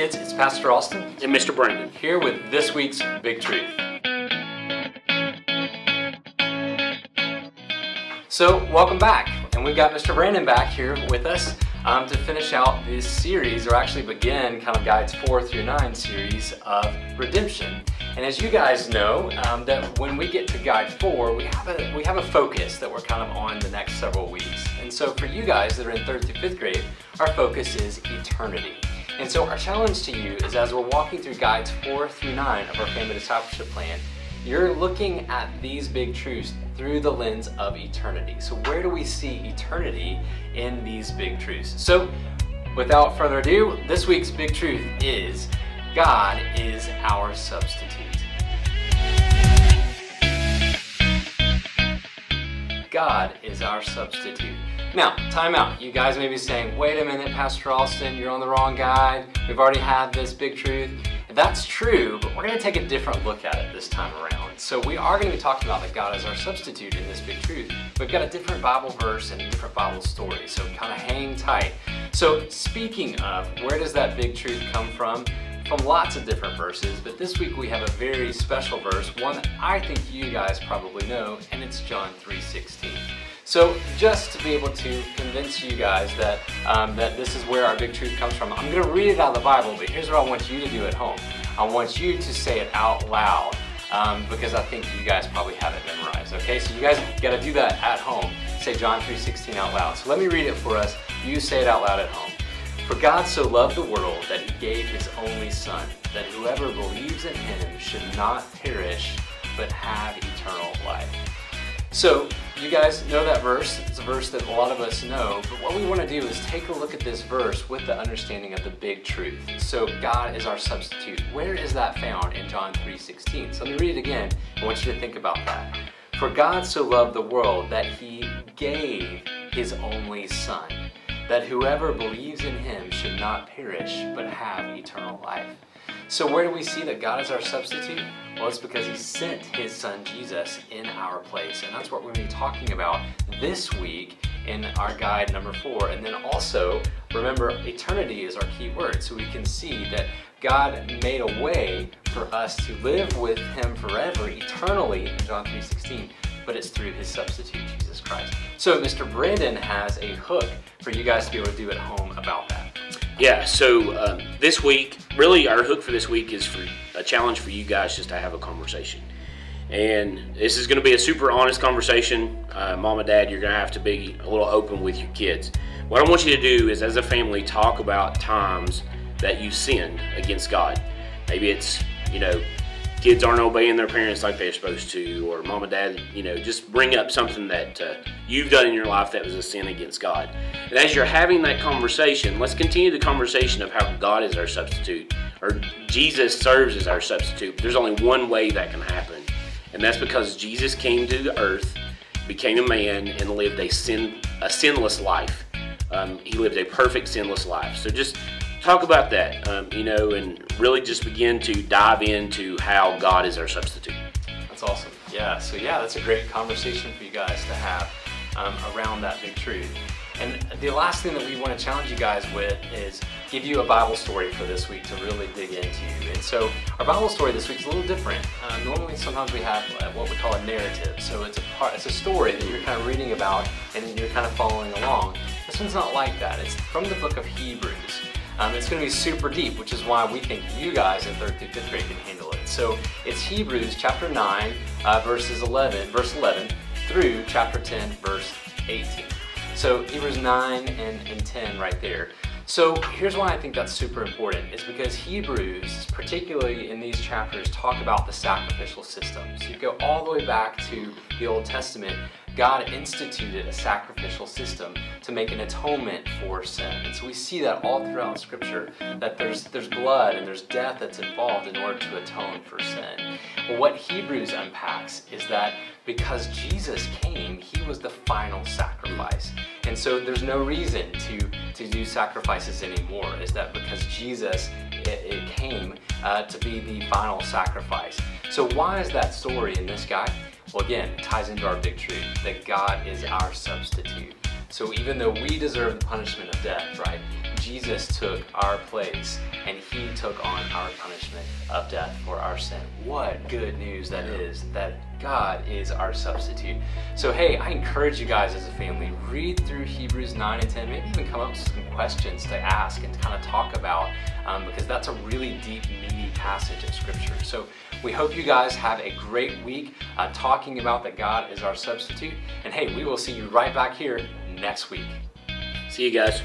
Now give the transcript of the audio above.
kids, it's Pastor Austin and Mr. Brandon here with this week's Big Truth. So, welcome back, and we've got Mr. Brandon back here with us um, to finish out this series, or actually begin kind of guides four through nine series of redemption. And as you guys know, um, that when we get to guide four, we have a we have a focus that we're kind of on the next several weeks. And so for you guys that are in third through fifth grade, our focus is eternity. And so our challenge to you is as we're walking through guides four through nine of our family discipleship plan, you're looking at these big truths through the lens of eternity. So where do we see eternity in these big truths? So without further ado, this week's big truth is God is our substitute. God is our substitute. Now, time out. You guys may be saying, wait a minute, Pastor Austin, you're on the wrong guide. We've already had this big truth. That's true, but we're going to take a different look at it this time around. So we are going to be talking about that God is our substitute in this big truth. We've got a different Bible verse and a different Bible story, so kind of hang tight. So speaking of, where does that big truth come from? From lots of different verses, but this week we have a very special verse, one that I think you guys probably know, and it's John 3.16. So just to be able to convince you guys that, um, that this is where our big truth comes from, I'm going to read it out of the Bible, but here's what I want you to do at home. I want you to say it out loud um, because I think you guys probably have it memorized. Okay, so you guys got to do that at home. Say John 3.16 out loud. So let me read it for us. You say it out loud at home. For God so loved the world that he gave his only Son, that whoever believes in him should not perish, but have eternal life. So, you guys know that verse. It's a verse that a lot of us know. But what we want to do is take a look at this verse with the understanding of the big truth. So, God is our substitute. Where is that found in John 3:16? So, let me read it again. I want you to think about that. For God so loved the world that he gave his only Son, that whoever believes in him should not perish but have eternal life. So, where do we see that God is our substitute? Well, it's because He sent His Son Jesus in our place. And that's what we're going to be talking about this week in our guide number four. And then also, remember, eternity is our key word. So we can see that God made a way for us to live with Him forever, eternally, in John 3.16, but it's through His substitute, Jesus Christ. So Mr. Brandon has a hook for you guys to be able to do at home about that. Yeah, so um, this week, really our hook for this week is for a challenge for you guys just to have a conversation. And this is going to be a super honest conversation. Uh, Mom and Dad, you're going to have to be a little open with your kids. What I want you to do is, as a family, talk about times that you sinned against God. Maybe it's, you know, kids aren't obeying their parents like they're supposed to, or mom and dad, you know, just bring up something that uh, you've done in your life that was a sin against God. And as you're having that conversation, let's continue the conversation of how God is our substitute, or Jesus serves as our substitute. There's only one way that can happen, and that's because Jesus came to the earth, became a man, and lived a sin a sinless life. Um, he lived a perfect sinless life. So just talk about that, um, you know, and really just begin to dive into how God is our substitute. That's awesome. Yeah, so yeah, that's a great conversation for you guys to have um, around that big truth. And the last thing that we want to challenge you guys with is give you a Bible story for this week to really dig into. And so our Bible story this week is a little different. Uh, normally, sometimes we have uh, what we call a narrative. So it's a part, it's a story that you're kind of reading about and you're kind of following along. This one's not like that. It's from the book of Hebrews. Um, it's going to be super deep, which is why we think you guys in third through fifth grade can handle it. So it's Hebrews chapter 9, uh, verses 11, verse 11 through chapter 10, verse 18. So Hebrews 9 and, and 10 right there. So here's why I think that's super important is because Hebrews, particularly in these chapters, talk about the sacrificial system. So you go all the way back to the Old Testament God instituted a sacrificial system to make an atonement for sin. And so we see that all throughout Scripture, that there's, there's blood and there's death that's involved in order to atone for sin. What Hebrews unpacks is that because Jesus came, he was the final sacrifice. And so there's no reason to, to do sacrifices anymore, is that because Jesus it, it came uh, to be the final sacrifice. So why is that story in this guy? Well, again, ties into our big truth that God is our substitute. So even though we deserve the punishment of death, right, Jesus took our place and he took on our punishment of death for our sin. What good news that is that God is our substitute. So, hey, I encourage you guys as a family, read through Hebrews 9 and 10, maybe even come up with some questions to ask and kind of talk about um, because that's a really deep, meaty passage of Scripture. So, we hope you guys have a great week uh, talking about that God is our substitute. And hey, we will see you right back here next week. See you guys.